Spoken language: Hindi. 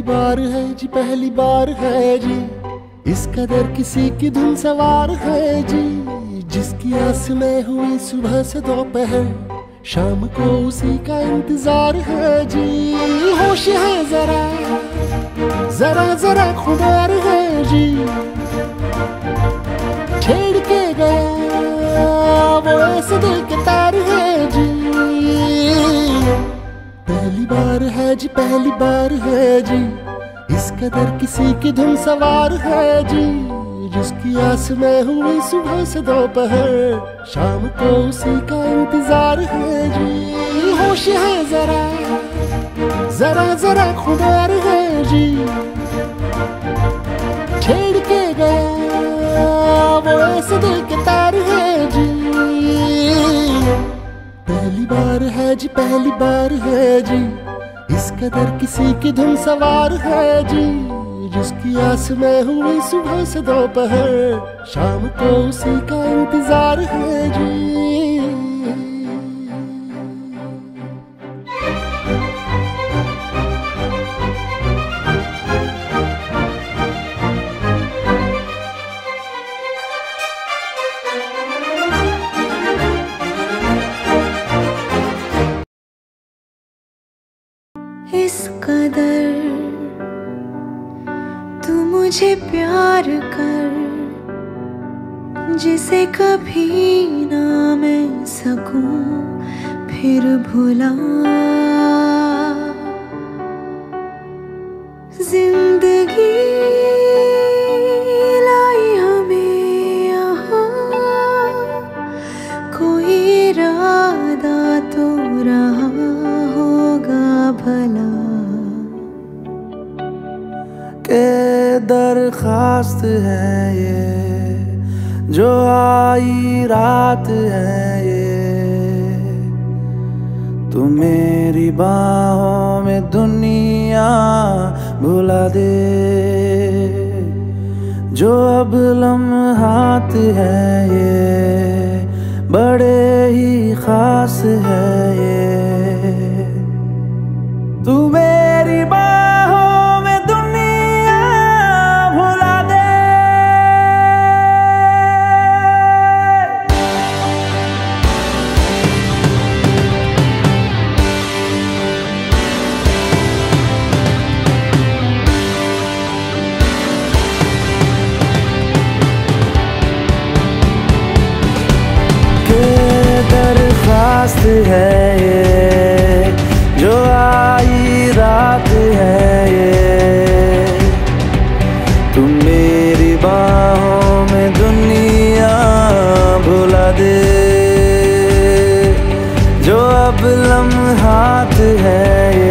पहली बार है जी, पहली बार है जी। इस कदर किसी की धुन सवार है जी। जिसकी आस में हुई सुबह से दोपहर, शाम को उसी का इंतज़ार है जी। होश है जरा जरा जरा खुमार है जी। बार है जी, पहली बार है जी। इस कदर किसी की धुन सवार है जी। जिसकी आस में हुई सुबह से दोपहर, शाम को उसी का इंतज़ार है जी। होश है जरा जरा जरा खुदार है जी। छेड़ के गया, वो ऐसे पहली बार है जी। इस कदर किसी की धुन सवार है जी। जिसकी आस में हुई सुबह से दोपहर। शाम को उसी का इंतज़ार है जी। इस कदर तू मुझे प्यार कर जिसे कभी ना मैं सकूँ फिर भुला। के दरखास्त है ये, जो आई रात है ये। तू मेरी बाहों में दुनिया भुला दे, जो अब लम्हात है ये, बड़े ही खास है। अब लम्हात है ये।